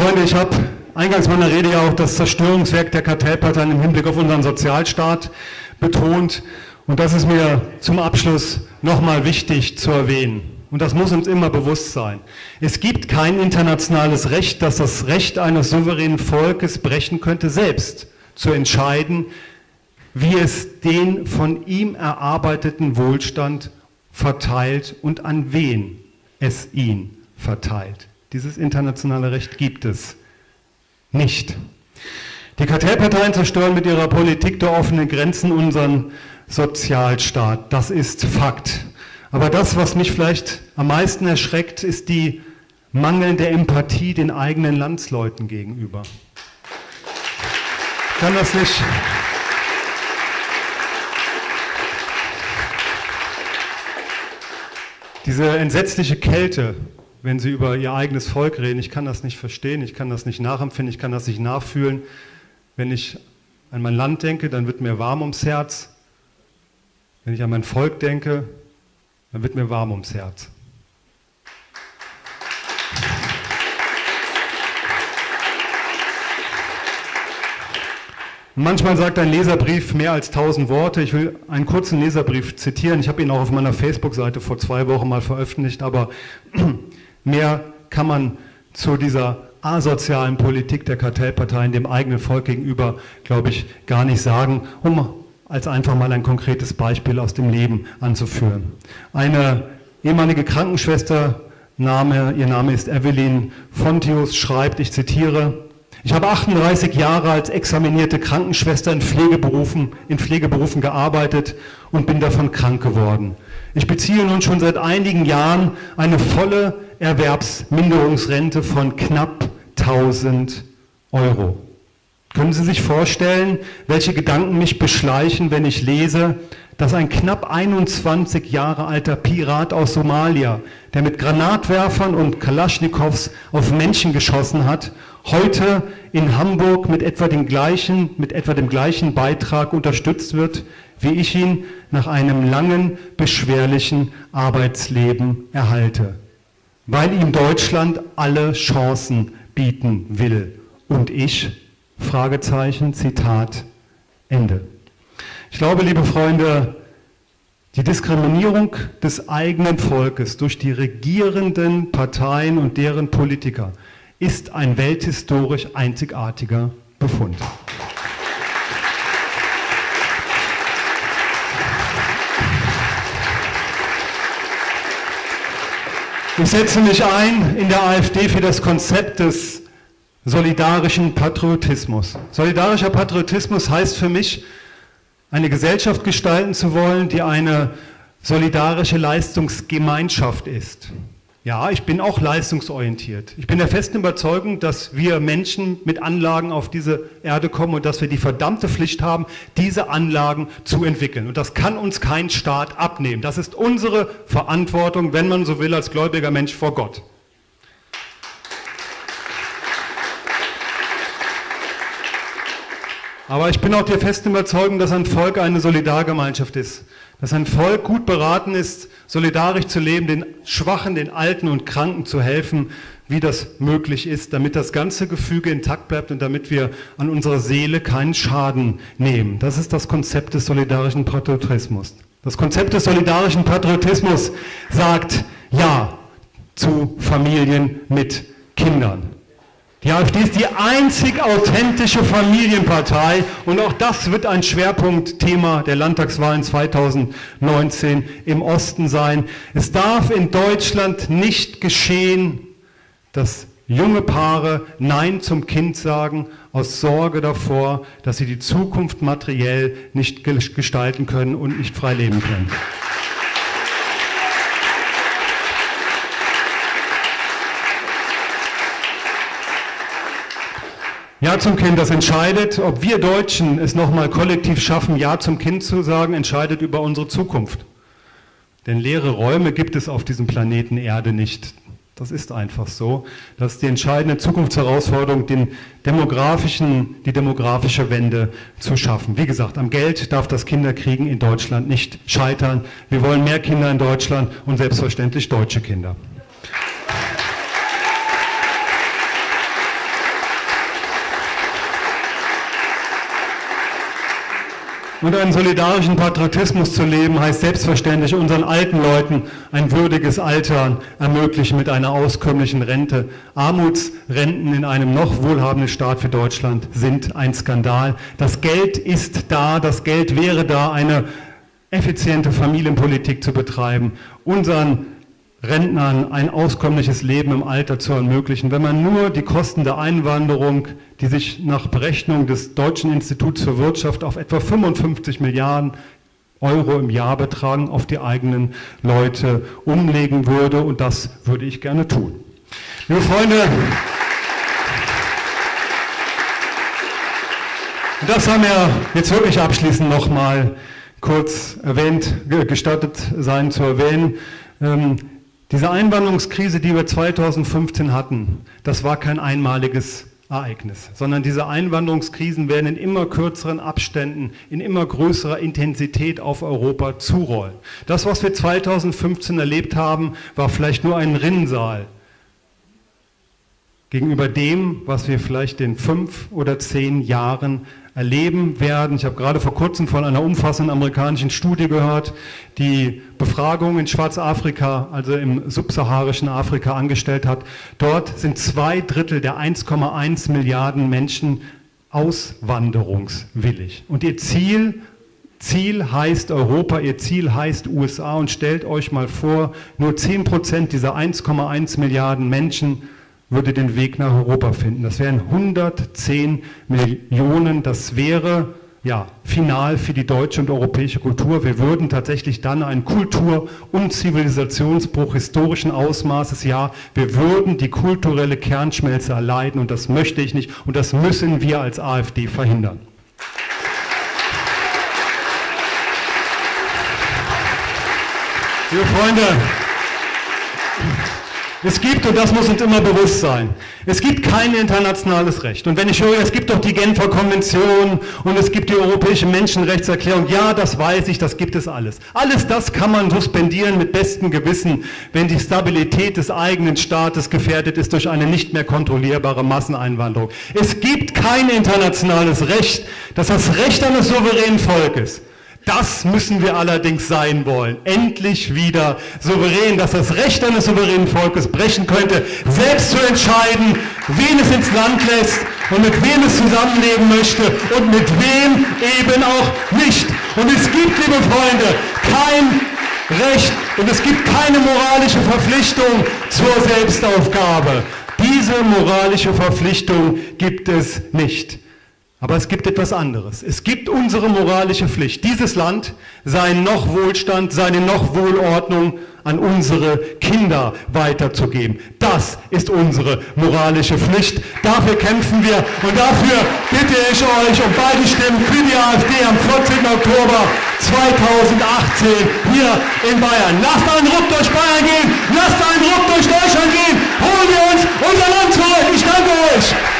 Freunde, ich habe eingangs meiner Rede ja auch das Zerstörungswerk der Kartellparteien im Hinblick auf unseren Sozialstaat betont. Und das ist mir zum Abschluss nochmal wichtig zu erwähnen. Und das muss uns immer bewusst sein. Es gibt kein internationales Recht, das das Recht eines souveränen Volkes brechen könnte, selbst zu entscheiden, wie es den von ihm erarbeiteten Wohlstand verteilt und an wen es ihn verteilt. Dieses internationale Recht gibt es nicht. Die Kartellparteien zerstören mit ihrer Politik der offenen Grenzen unseren Sozialstaat. Das ist Fakt. Aber das, was mich vielleicht am meisten erschreckt, ist die mangelnde Empathie den eigenen Landsleuten gegenüber. Ich kann das nicht. Diese entsetzliche Kälte, wenn sie über ihr eigenes Volk reden. Ich kann das nicht verstehen, ich kann das nicht nachempfinden, ich kann das nicht nachfühlen. Wenn ich an mein Land denke, dann wird mir warm ums Herz. Wenn ich an mein Volk denke, dann wird mir warm ums Herz. manchmal sagt ein Leserbrief mehr als tausend Worte. Ich will einen kurzen Leserbrief zitieren. Ich habe ihn auch auf meiner Facebook-Seite vor zwei Wochen mal veröffentlicht, aber Mehr kann man zu dieser asozialen Politik der Kartellparteien dem eigenen Volk gegenüber, glaube ich, gar nicht sagen, um als einfach mal ein konkretes Beispiel aus dem Leben anzuführen. Eine ehemalige Krankenschwester, Name, ihr Name ist Evelyn Fontius, schreibt, ich zitiere, ich habe 38 Jahre als examinierte Krankenschwester in Pflegeberufen, in Pflegeberufen gearbeitet und bin davon krank geworden. Ich beziehe nun schon seit einigen Jahren eine volle Erwerbsminderungsrente von knapp 1000 Euro. Können Sie sich vorstellen, welche Gedanken mich beschleichen, wenn ich lese, dass ein knapp 21 Jahre alter Pirat aus Somalia, der mit Granatwerfern und Kalaschnikows auf Menschen geschossen hat, heute in Hamburg mit etwa, dem gleichen, mit etwa dem gleichen Beitrag unterstützt wird, wie ich ihn nach einem langen, beschwerlichen Arbeitsleben erhalte, weil ihm Deutschland alle Chancen bieten will. Und ich? Fragezeichen, Zitat, Ende. Ich glaube, liebe Freunde, die Diskriminierung des eigenen Volkes durch die regierenden Parteien und deren Politiker ist ein welthistorisch einzigartiger Befund. Ich setze mich ein in der AfD für das Konzept des solidarischen Patriotismus. Solidarischer Patriotismus heißt für mich, eine Gesellschaft gestalten zu wollen, die eine solidarische Leistungsgemeinschaft ist. Ja, ich bin auch leistungsorientiert. Ich bin der festen Überzeugung, dass wir Menschen mit Anlagen auf diese Erde kommen und dass wir die verdammte Pflicht haben, diese Anlagen zu entwickeln. Und das kann uns kein Staat abnehmen. Das ist unsere Verantwortung, wenn man so will, als gläubiger Mensch vor Gott. Aber ich bin auch der festen Überzeugung, dass ein Volk eine Solidargemeinschaft ist. Dass ein Volk gut beraten ist, solidarisch zu leben, den Schwachen, den Alten und Kranken zu helfen, wie das möglich ist, damit das ganze Gefüge intakt bleibt und damit wir an unserer Seele keinen Schaden nehmen. Das ist das Konzept des solidarischen Patriotismus. Das Konzept des solidarischen Patriotismus sagt Ja zu Familien mit Kindern. Die AfD ist die einzig authentische Familienpartei und auch das wird ein Schwerpunktthema der Landtagswahlen 2019 im Osten sein. Es darf in Deutschland nicht geschehen, dass junge Paare Nein zum Kind sagen aus Sorge davor, dass sie die Zukunft materiell nicht gestalten können und nicht frei leben können. Ja zum Kind, das entscheidet, ob wir Deutschen es nochmal kollektiv schaffen, Ja zum Kind zu sagen, entscheidet über unsere Zukunft. Denn leere Räume gibt es auf diesem Planeten Erde nicht. Das ist einfach so. Das ist die entscheidende Zukunftsherausforderung, den demografischen, die demografische Wende zu schaffen. Wie gesagt, am Geld darf das Kinderkriegen in Deutschland nicht scheitern. Wir wollen mehr Kinder in Deutschland und selbstverständlich deutsche Kinder. Und einen solidarischen Patriotismus zu leben, heißt selbstverständlich unseren alten Leuten ein würdiges Altern ermöglichen mit einer auskömmlichen Rente. Armutsrenten in einem noch wohlhabenden Staat wie Deutschland sind ein Skandal. Das Geld ist da, das Geld wäre da, eine effiziente Familienpolitik zu betreiben, unseren Rentnern ein auskömmliches Leben im Alter zu ermöglichen. Wenn man nur die Kosten der Einwanderung, die sich nach Berechnung des Deutschen Instituts für Wirtschaft auf etwa 55 Milliarden Euro im Jahr betragen, auf die eigenen Leute umlegen würde. Und das würde ich gerne tun. Liebe Freunde, das haben wir jetzt wirklich abschließend nochmal kurz erwähnt, gestattet sein zu erwähnen. Diese Einwanderungskrise, die wir 2015 hatten, das war kein einmaliges Ereignis, sondern diese Einwanderungskrisen werden in immer kürzeren Abständen, in immer größerer Intensität auf Europa zurollen. Das, was wir 2015 erlebt haben, war vielleicht nur ein Rinnsal gegenüber dem, was wir vielleicht in fünf oder zehn Jahren erleben werden. Ich habe gerade vor kurzem von einer umfassenden amerikanischen Studie gehört, die Befragungen in Schwarzafrika, also im subsaharischen Afrika angestellt hat. Dort sind zwei Drittel der 1,1 Milliarden Menschen auswanderungswillig. Und ihr Ziel Ziel heißt Europa, ihr Ziel heißt USA und stellt euch mal vor, nur 10 Prozent dieser 1,1 Milliarden Menschen würde den Weg nach Europa finden. Das wären 110 Millionen. Das wäre ja, final für die deutsche und europäische Kultur. Wir würden tatsächlich dann einen Kultur- und Zivilisationsbruch historischen Ausmaßes, ja, wir würden die kulturelle Kernschmelze erleiden und das möchte ich nicht und das müssen wir als AfD verhindern. Liebe Freunde, es gibt, und das muss uns immer bewusst sein, es gibt kein internationales Recht. Und wenn ich höre, es gibt doch die Genfer Konvention und es gibt die Europäische Menschenrechtserklärung, ja, das weiß ich, das gibt es alles. Alles das kann man suspendieren mit bestem Gewissen, wenn die Stabilität des eigenen Staates gefährdet ist durch eine nicht mehr kontrollierbare Masseneinwanderung. Es gibt kein internationales Recht, das das Recht eines souveränen Volkes das müssen wir allerdings sein wollen. Endlich wieder souverän, dass das Recht eines souveränen Volkes brechen könnte, selbst zu entscheiden, wen es ins Land lässt und mit wem es zusammenleben möchte und mit wem eben auch nicht. Und es gibt, liebe Freunde, kein Recht und es gibt keine moralische Verpflichtung zur Selbstaufgabe. Diese moralische Verpflichtung gibt es nicht. Aber es gibt etwas anderes. Es gibt unsere moralische Pflicht, dieses Land, seinen noch Wohlstand, seine noch Wohlordnung an unsere Kinder weiterzugeben. Das ist unsere moralische Pflicht. Dafür kämpfen wir und dafür bitte ich euch um beide Stimmen für die AfD am 14. Oktober 2018 hier in Bayern. Lasst einen Ruck durch Bayern gehen, lasst einen Ruck durch Deutschland gehen, holen wir uns unser Land zurück. Ich danke euch.